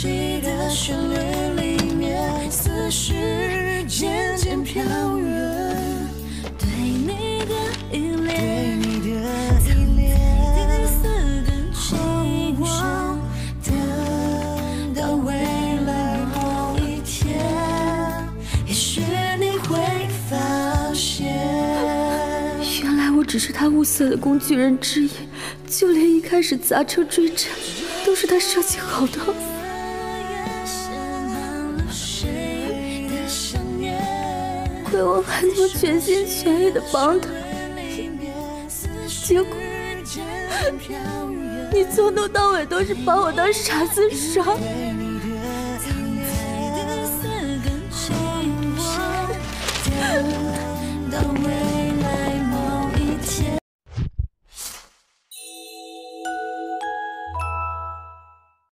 的旋律里面思绪渐渐飘远对你的依恋对你的依恋等到未来某一天也许你会发现原来我只是他物色的工具人之一就连一开始砸车追债都是他设计好的。亏我还那么全心全意的帮他，结果你从头到尾都是把我当傻子耍。